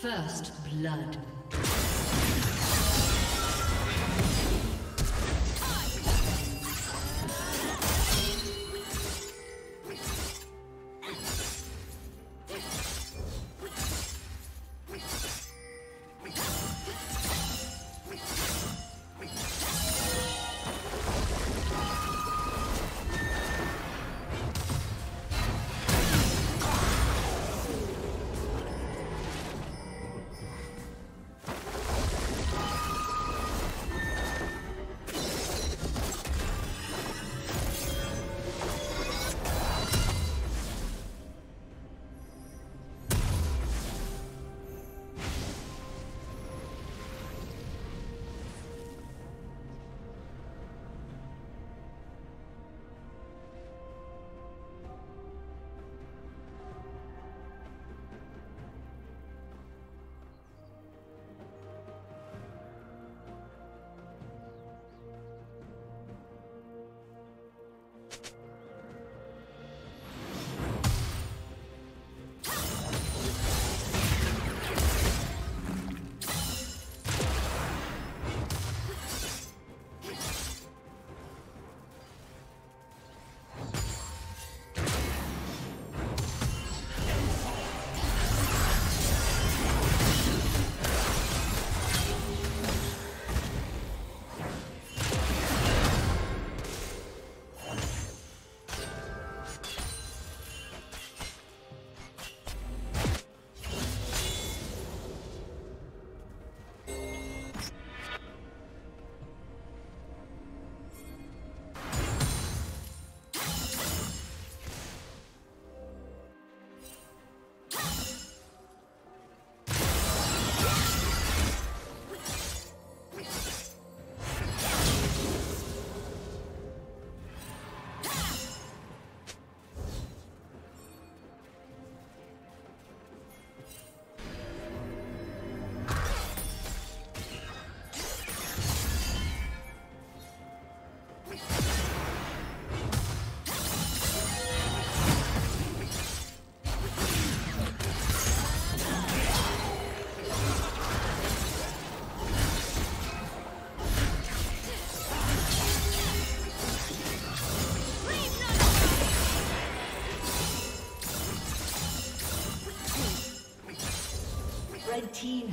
First blood.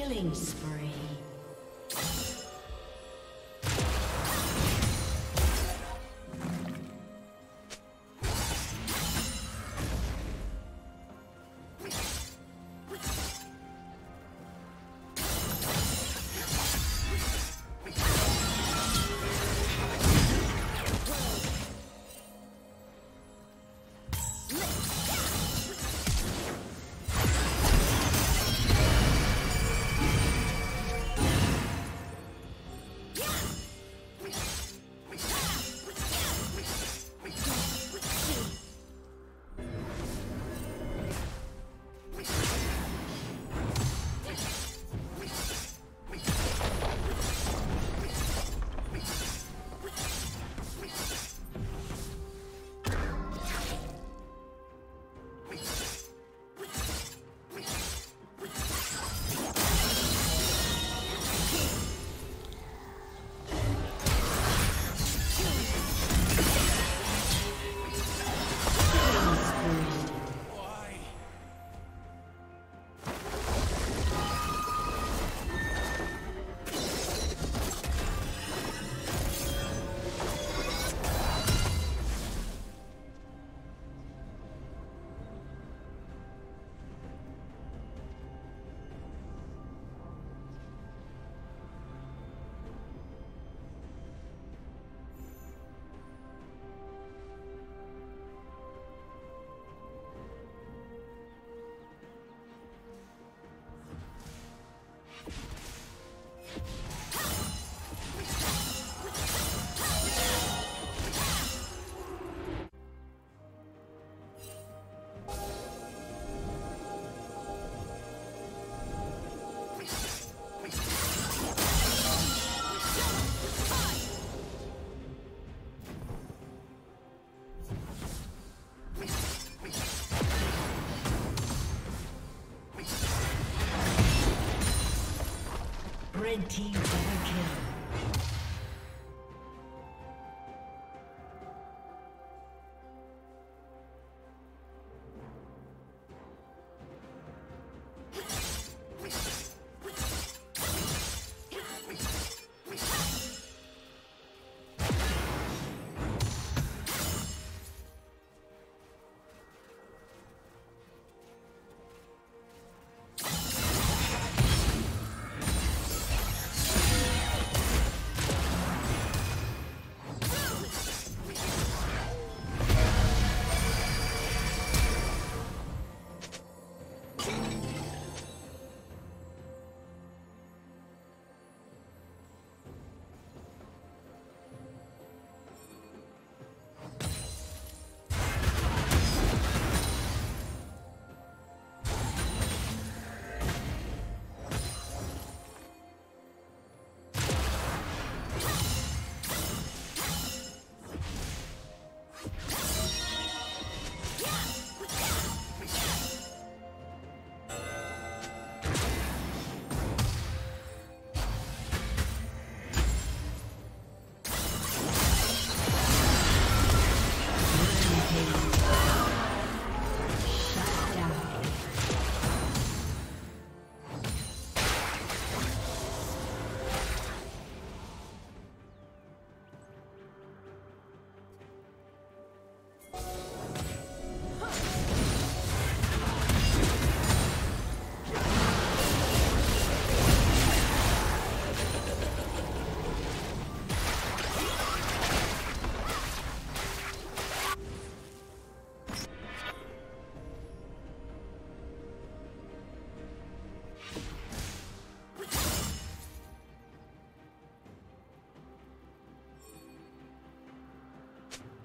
Killing spree. Red team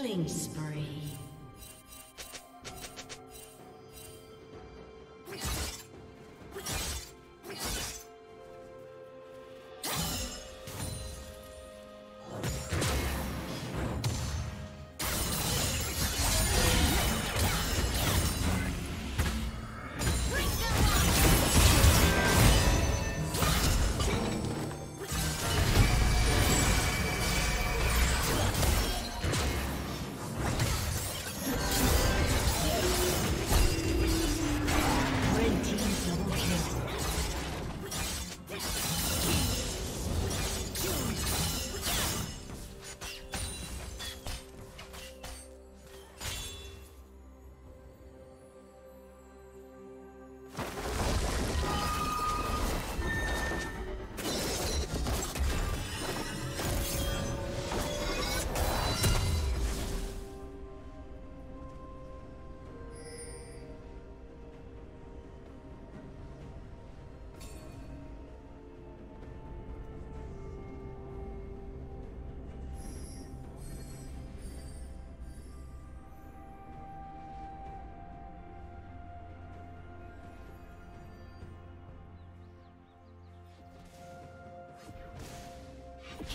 Killing spree.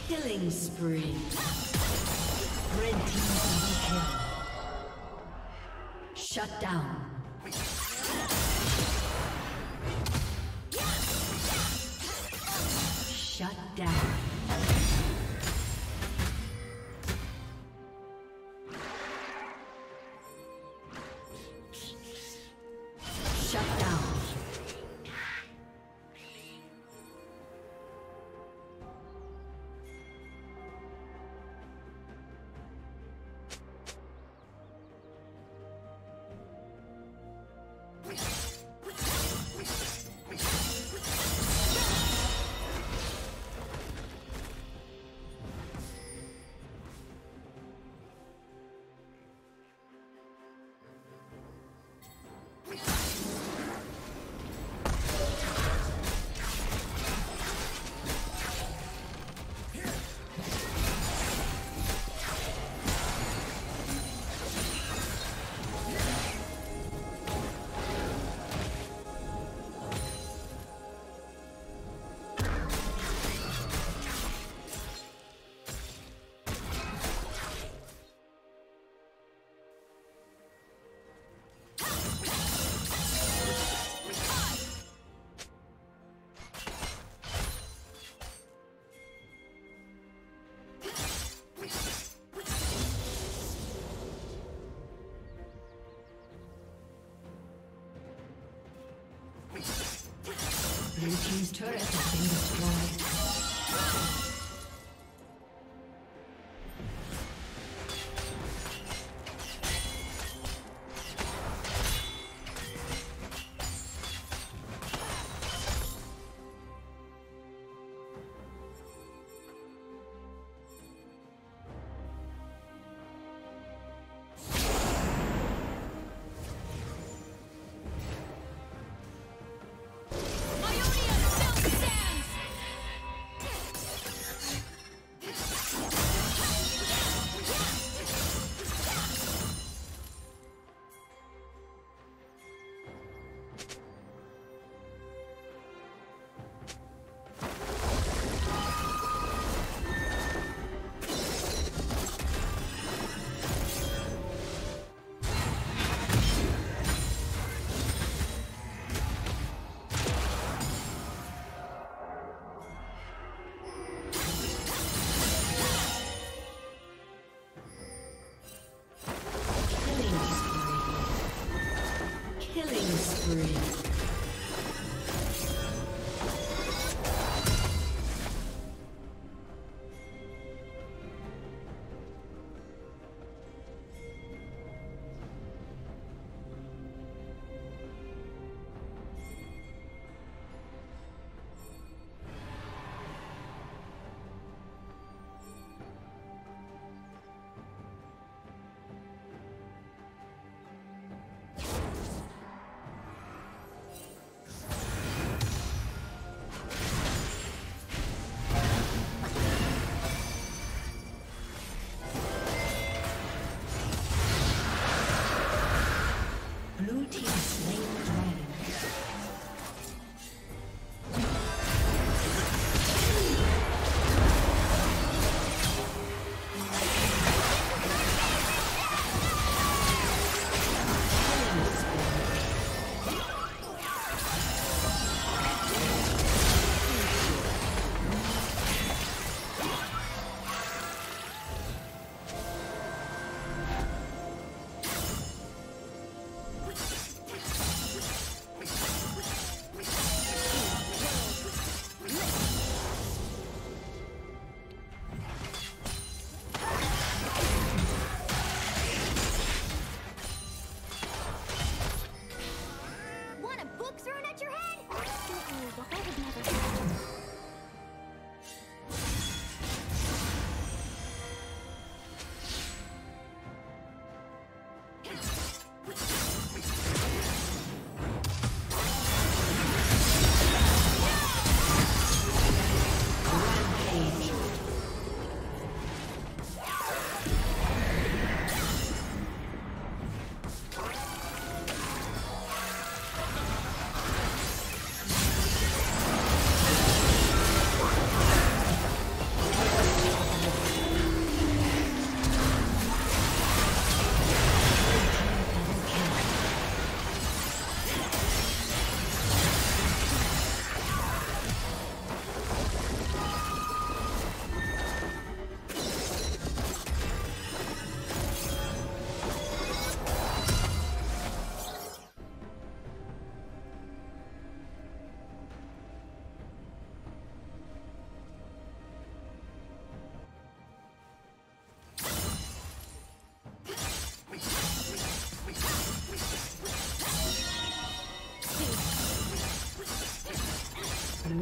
Killing spree. Red team double kill. Shut down. Shut down. Shut down. Turret